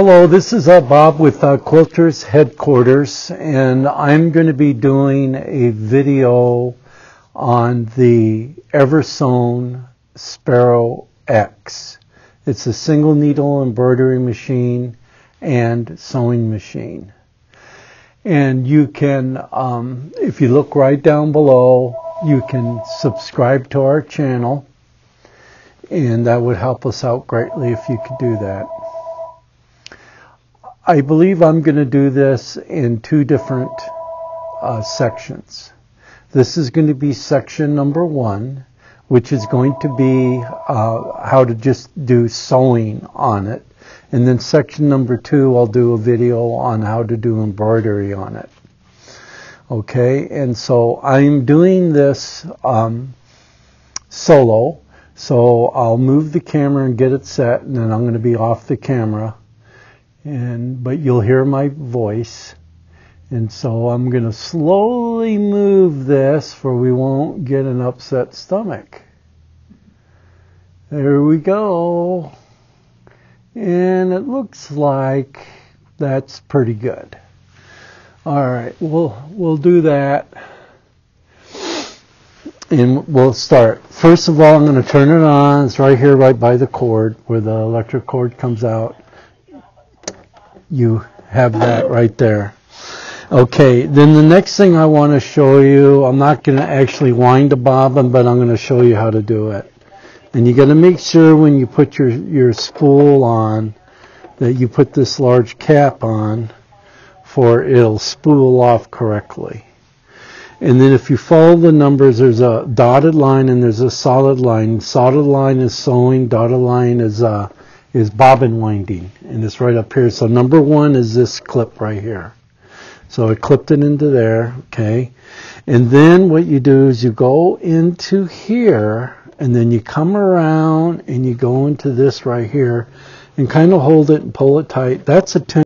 Hello, this is uh, Bob with uh, Quilters Headquarters, and I'm going to be doing a video on the Eversewn Sparrow X. It's a single needle embroidery machine and sewing machine. And you can, um, if you look right down below, you can subscribe to our channel, and that would help us out greatly if you could do that. I believe I'm going to do this in two different uh, sections. This is going to be section number one, which is going to be uh, how to just do sewing on it. And then section number two, I'll do a video on how to do embroidery on it. Okay, and so I'm doing this um, solo. So I'll move the camera and get it set, and then I'm going to be off the camera and but you'll hear my voice. And so I'm going to slowly move this for we won't get an upset stomach. There we go. And it looks like that's pretty good. All right, we'll we'll do that. And we'll start. First of all, I'm going to turn it on. It's right here, right by the cord, where the electric cord comes out you have that right there. Okay, then the next thing I want to show you, I'm not going to actually wind a bobbin, but I'm going to show you how to do it. And you got to make sure when you put your, your spool on that you put this large cap on for it'll spool off correctly. And then if you follow the numbers, there's a dotted line and there's a solid line. Solid line is sewing, dotted line is uh, is bobbin winding, and it's right up here. So number one is this clip right here. So I clipped it into there, okay? And then what you do is you go into here, and then you come around and you go into this right here, and kind of hold it and pull it tight. That's a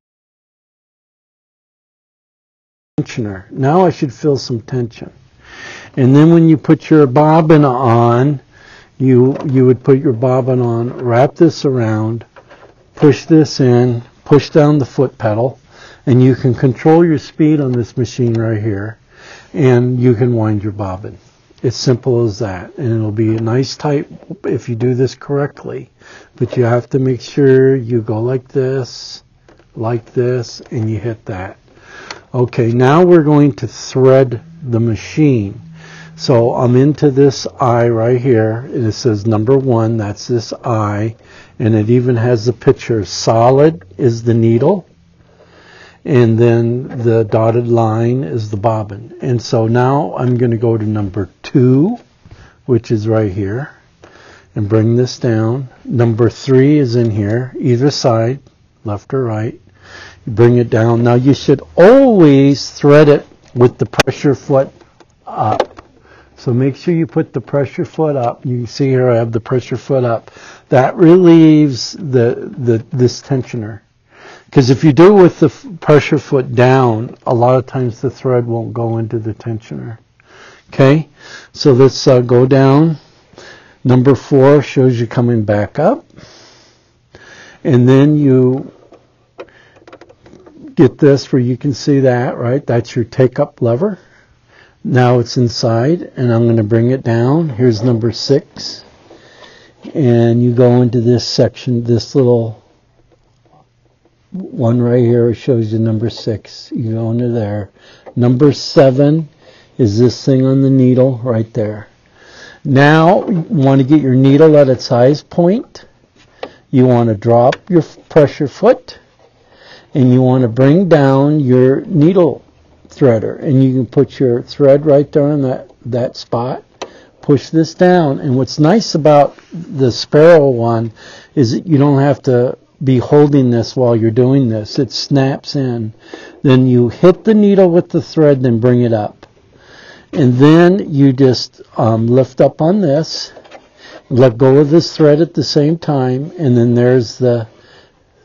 tensioner. Now I should feel some tension. And then when you put your bobbin on, you you would put your bobbin on, wrap this around, push this in, push down the foot pedal, and you can control your speed on this machine right here, and you can wind your bobbin. It's simple as that, and it'll be a nice tight if you do this correctly. But you have to make sure you go like this, like this, and you hit that. Okay, now we're going to thread the machine. So I'm into this eye right here, and it says number one, that's this eye, and it even has the picture. Solid is the needle, and then the dotted line is the bobbin. And so now I'm going to go to number two, which is right here, and bring this down. Number three is in here, either side, left or right. You bring it down. Now you should always thread it with the pressure foot up. So make sure you put the pressure foot up. You see here I have the pressure foot up. That relieves the, the this tensioner. Because if you do it with the pressure foot down, a lot of times the thread won't go into the tensioner. Okay, so let's uh, go down. Number four shows you coming back up. And then you get this where you can see that, right? That's your take up lever. Now it's inside and I'm going to bring it down. Here's number six. And you go into this section, this little one right here shows you number six. You go into there. Number seven is this thing on the needle right there. Now you want to get your needle at its highest point. You want to drop your pressure foot and you want to bring down your needle threader. And you can put your thread right there in that, that spot. Push this down. And what's nice about the sparrow one is that you don't have to be holding this while you're doing this. It snaps in. Then you hit the needle with the thread then bring it up. And then you just um, lift up on this. Let go of this thread at the same time. And then there's the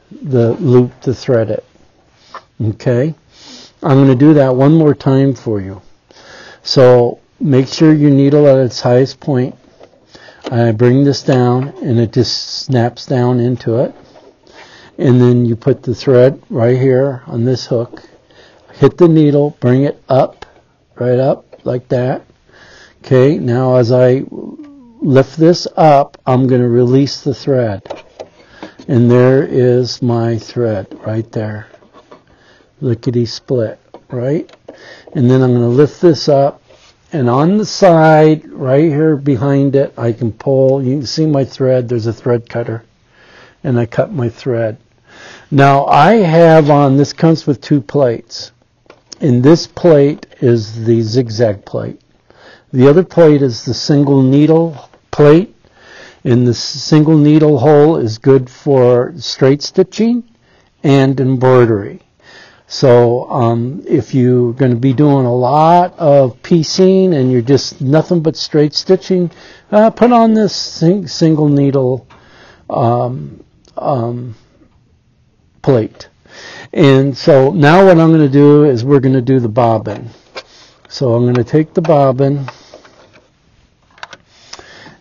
the loop to thread it. Okay I'm going to do that one more time for you. So make sure your needle at its highest point. I bring this down and it just snaps down into it. and then you put the thread right here on this hook, hit the needle, bring it up, right up, like that. Okay, now as I lift this up, I'm going to release the thread. And there is my thread right there. Lickety split, right? And then I'm going to lift this up and on the side, right here behind it, I can pull. You can see my thread. There's a thread cutter. And I cut my thread. Now I have on, this comes with two plates. And this plate is the zigzag plate. The other plate is the single needle plate. And the single needle hole is good for straight stitching and embroidery. So um, if you're going to be doing a lot of piecing and you're just nothing but straight stitching, uh, put on this sing- single needle um, um, plate. And so now what I'm going to do is we're going to do the bobbin. So I'm going to take the bobbin,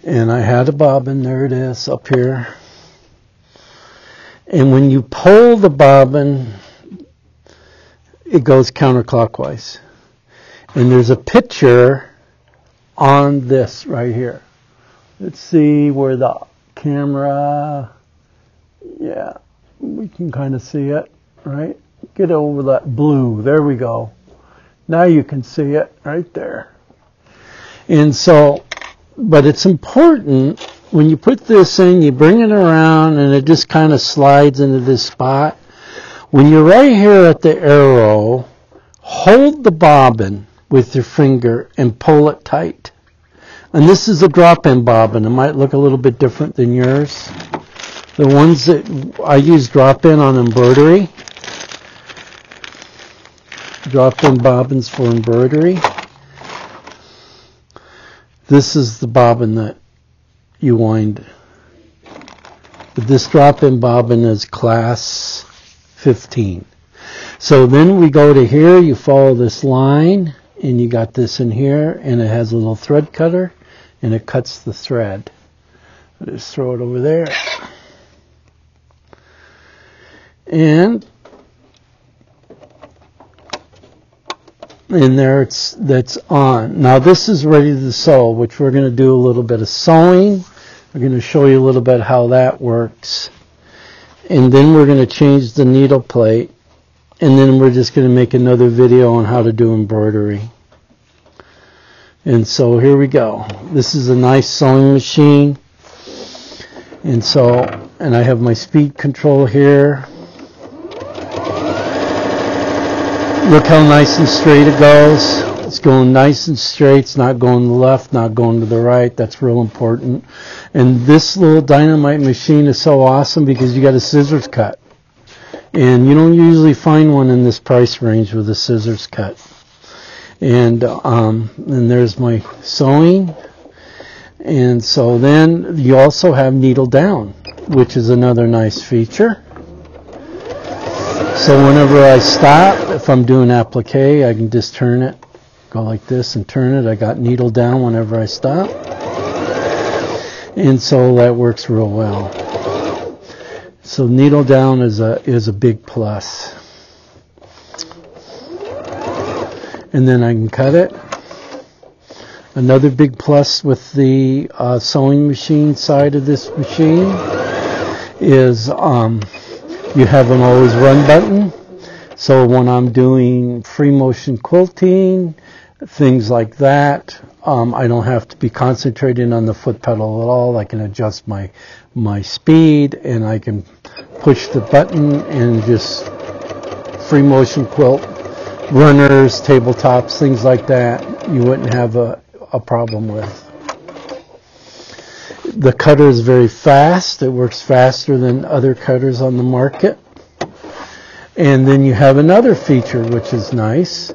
and I had a bobbin, there it is up here. And when you pull the bobbin, it goes counterclockwise. And there's a picture on this right here. Let's see where the camera, yeah, we can kind of see it, right? Get over that blue. There we go. Now you can see it right there. And so, but it's important when you put this in, you bring it around and it just kind of slides into this spot. When you're right here at the arrow, hold the bobbin with your finger and pull it tight. And this is a drop-in bobbin. It might look a little bit different than yours. The ones that I use drop-in on embroidery. Drop-in bobbins for embroidery. This is the bobbin that you wind. But this drop-in bobbin is class 15. So then we go to here, you follow this line, and you got this in here, and it has a little thread cutter, and it cuts the thread. I'll just throw it over there. And and there it's that's on. Now this is ready to sew, which we're going to do a little bit of sewing. We're going to show you a little bit how that works. And then we're going to change the needle plate. And then we're just going to make another video on how to do embroidery. And so here we go. This is a nice sewing machine. And so, and I have my speed control here. Look how nice and straight it goes. It's going nice and straight. It's not going to the left, not going to the right. That's real important. And this little dynamite machine is so awesome because you got a scissors cut. And you don't usually find one in this price range with a scissors cut. And um, and there's my sewing. And so then you also have needle down, which is another nice feature. So whenever I stop, if I'm doing applique, I can just turn it, go like this and turn it. I got needle down whenever I stop. And so that works real well. So needle down is a is a big plus. And then I can cut it. Another big plus with the uh, sewing machine side of this machine is um, you have an always run button. So when I'm doing free motion quilting, things like that, um, I don't have to be concentrating on the foot pedal at all. I can adjust my my speed and I can push the button and just free motion quilt runners, tabletops, things like that. You wouldn't have a, a problem with. The cutter is very fast. It works faster than other cutters on the market. And then you have another feature which is nice.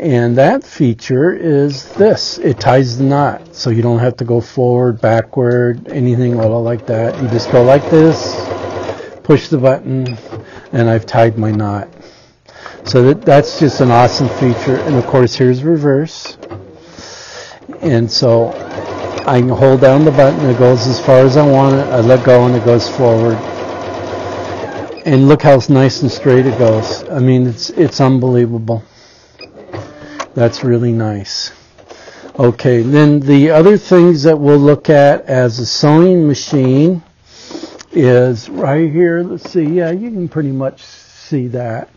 And that feature is this. It ties the knot. So you don't have to go forward, backward, anything all like that. You just go like this, push the button, and I've tied my knot. So that, that's just an awesome feature. And of course, here's reverse. And so I can hold down the button, it goes as far as I want it, I let go and it goes forward. and look how nice and straight it goes. I mean, it's it's unbelievable. That's really nice. Okay, then the other things that we'll look at as a sewing machine is right here. Let's see. Yeah, you can pretty much see that.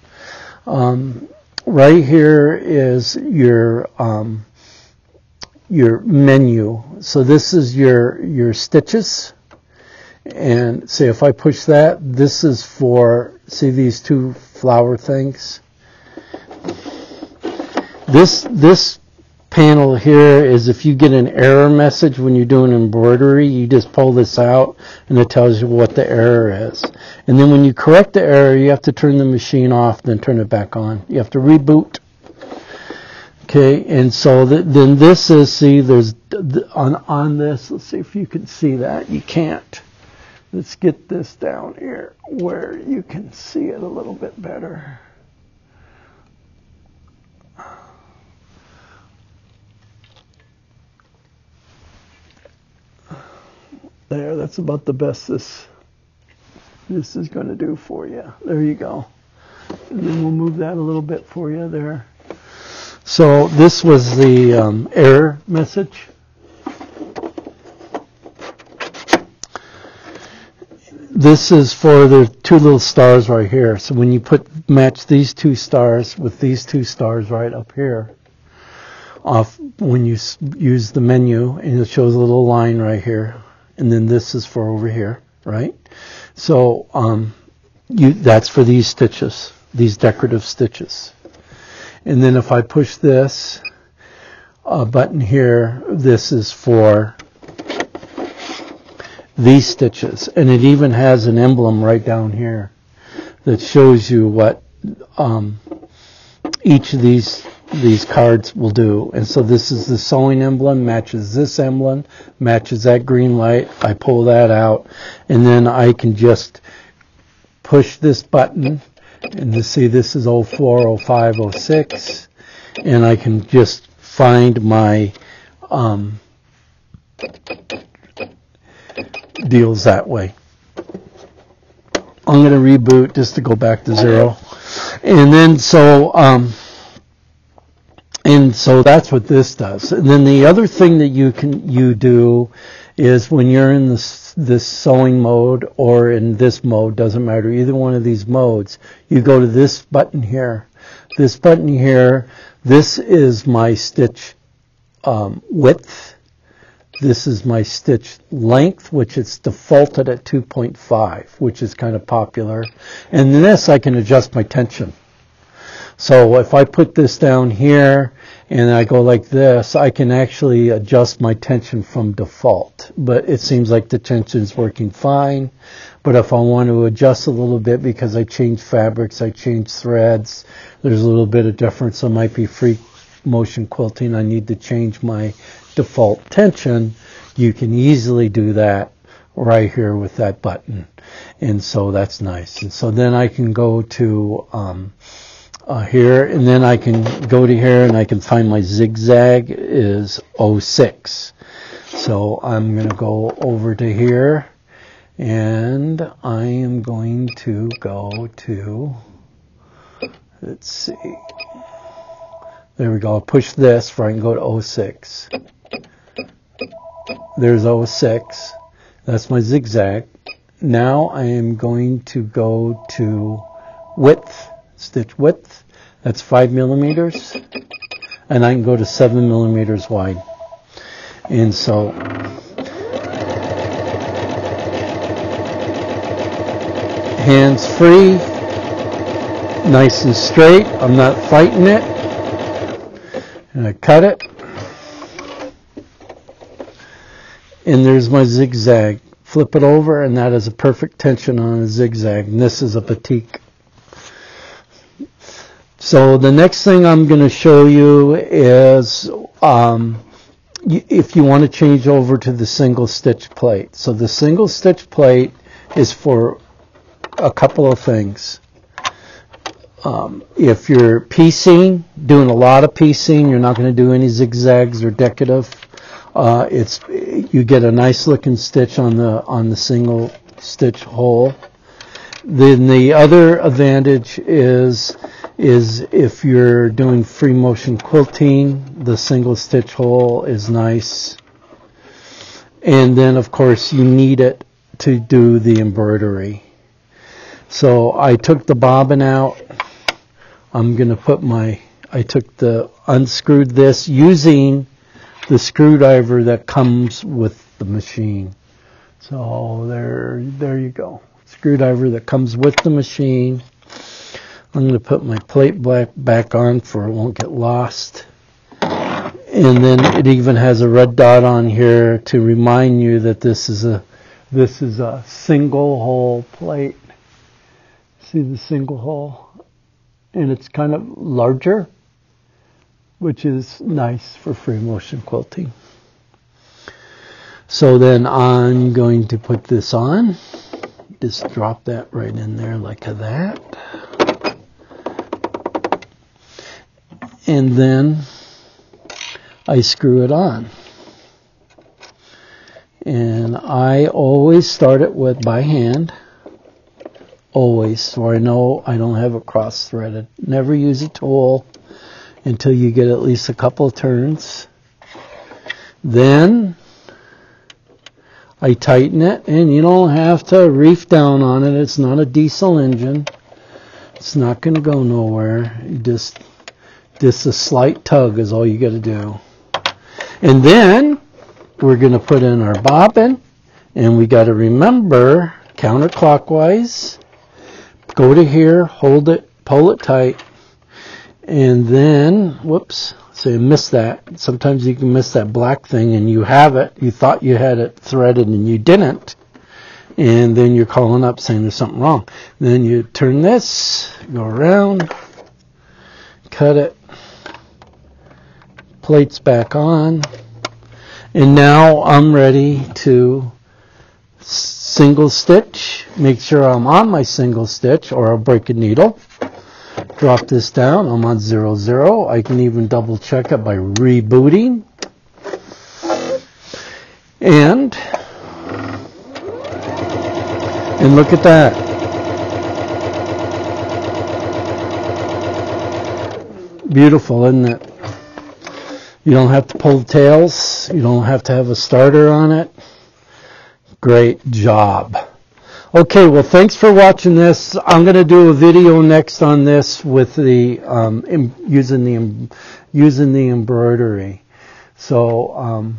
Um, right here is your um, your menu. So this is your your stitches. And see if I push that, this is for see these two flower things. This this panel here is if you get an error message when you're doing embroidery, you just pull this out and it tells you what the error is. And then when you correct the error, you have to turn the machine off, then turn it back on. You have to reboot. Okay, and so th- then this is, see, there's th- on, on this, let's see if you can see that. You can't. Let's get this down here where you can see it a little bit better. There, that's about the best this this is going to do for you. There you go. And then we'll move that a little bit for you there. So this was the um, error message. This is for the two little stars right here. So when you put match these two stars with these two stars right up here, off when you use the menu, and it shows a little line right here, and then this is for over here, right? So um, you that's for these stitches, these decorative stitches. And then if I push this uh, button here, this is for these stitches. And it even has an emblem right down here that shows you what um, each of these these cards will do. And so this is the sewing emblem, matches this emblem, matches that green light. I pull that out, and then I can just push this button, and to see this is 04, 05, 06, and I can just find my um, deals that way. I'm going to reboot just to go back to zero. And then so um, and so that's what this does. And then the other thing that you can you do is when you're in this this sewing mode or in this mode doesn't matter either one of these modes. You go to this button here. This button here. This is my stitch um, width. This is my stitch length, which is defaulted at 2.5, which is kind of popular. And this I can adjust my tension. So if I put this down here and I go like this, I can actually adjust my tension from default. But it seems like the tension is working fine. But if I want to adjust a little bit because I change fabrics, I change threads, there's a little bit of difference. It might be free motion quilting. I need to change my default tension. You can easily do that right here with that button. And so that's nice. And so then I can go to, um, uh, here, and then I can go to here and I can find my zigzag is 06. So I'm going to go over to here and I am going to go to, let's see, there we go, I'll push this for I can go to 06. There's 06. That's my zigzag. Now I am going to go to width stitch width. That's five millimeters. And I can go to seven millimeters wide. And so hands free, nice and straight. I'm not fighting it. And I cut it. And there's my zigzag. Flip it over and that is a perfect tension on a zigzag. And this is a batik. So the next thing I'm going to show you is um, if you want to change over to the single stitch plate. So the single stitch plate is for a couple of things. Um, if you're piecing, doing a lot of piecing, you're not going to do any zigzags or decorative. Uh, it's you get a nice looking stitch on the on the single stitch hole. then the other advantage is is if you're doing free motion quilting, the single stitch hole is nice. And then of course you need it to do the embroidery. So I took the bobbin out. I'm going to put my, I took the, unscrewed this using the screwdriver that comes with the machine. So there, there you go. Screwdriver that comes with the machine. I'm going to put my plate back, back on for it won't get lost. And then it even has a red dot on here to remind you that this is a this is a single hole plate. See the single hole? And it's kind of larger, which is nice for free motion quilting. So then I'm going to put this on. Just drop that right in there like that. And then I screw it on. And I always start it with by hand always so I know I don't have it cross threaded. Never use a tool until you get at least a couple turns. Then I tighten it and you don't have to reef down on it. It's not a diesel engine. It's not going to go nowhere. You just just a slight tug is all you got to do. And then we're going to put in our bobbin and we got to remember counterclockwise go to here, hold it, pull it tight, and then, whoops, so you missed that. Sometimes you can miss that black thing and you have it, you thought you had it threaded and you didn't, and then you're calling up saying there's something wrong. Then you turn this, go around, cut it, plates back on, and now I'm ready to single stitch. Make sure I'm on my single stitch or I'll break a needle. Drop this down. I'm on zero zero. I can even double check it by rebooting. And and look at that. Beautiful, isn't it? You don't have to pull the tails. You don't have to have a starter on it. Great job. Okay, well, thanks for watching this. I'm going to do a video next on this with the um, using the using the embroidery. So um,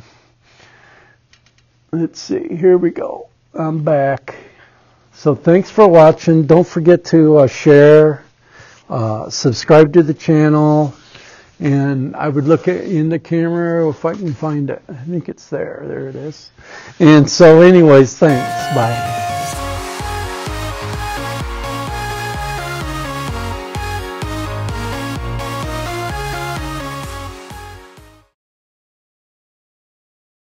let's see. Here we go. I'm back. So thanks for watching. Don't forget to uh, share, uh, subscribe to the channel, and I would look in the camera if I can find it. I think it's there. There it is. And so anyways, thanks. Bye.